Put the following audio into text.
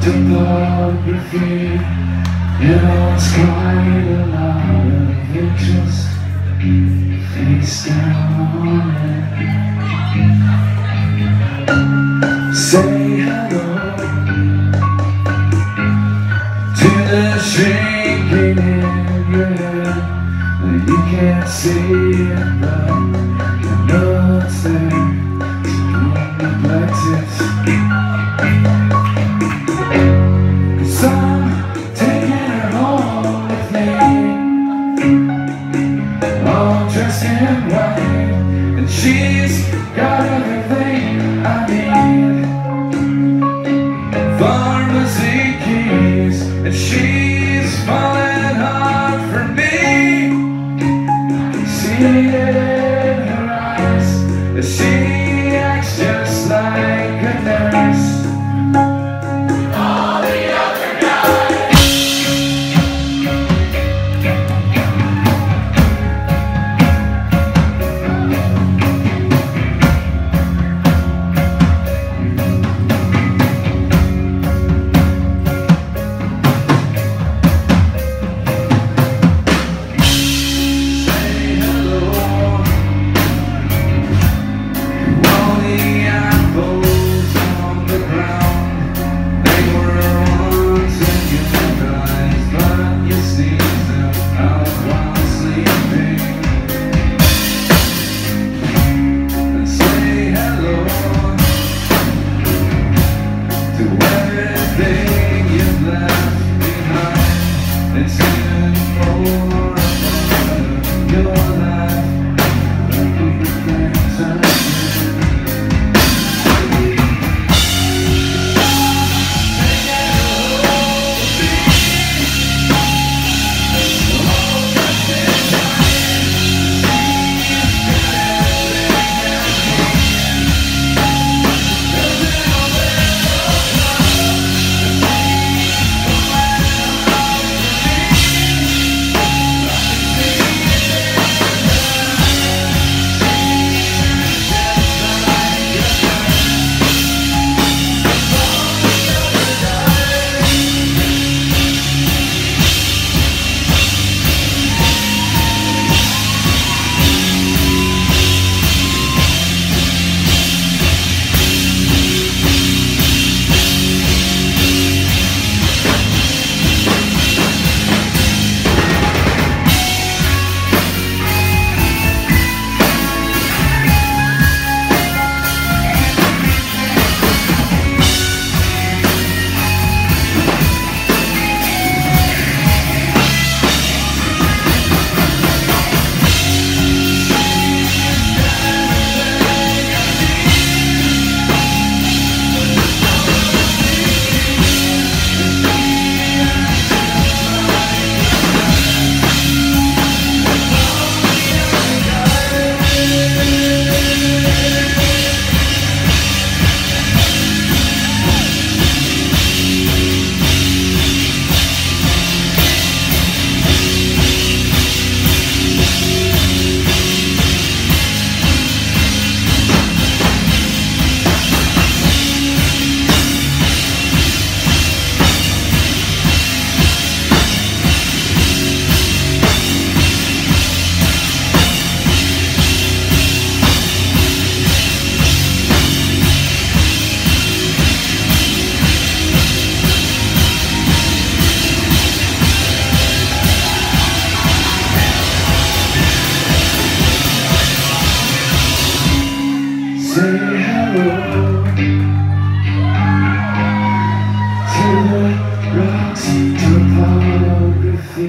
topography It was quite a lot of interest. Face down. On it Say hello To the shrinking in your head You can't see it but you know Dressed in white And she's got everything I need. Pharmacy keys And she's everything rocks topography.